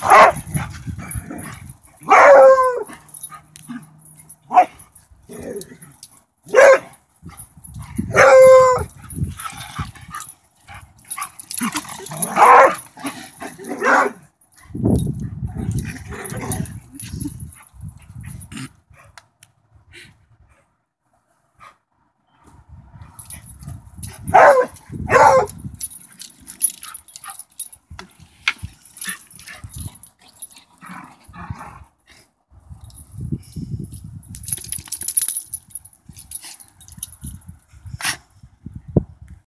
Ah! Ah!